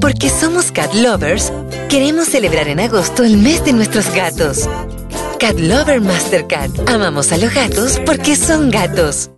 Porque somos cat lovers, queremos celebrar en agosto el mes de nuestros gatos. Cat Lover Mastercard. Amamos a los gatos porque son gatos.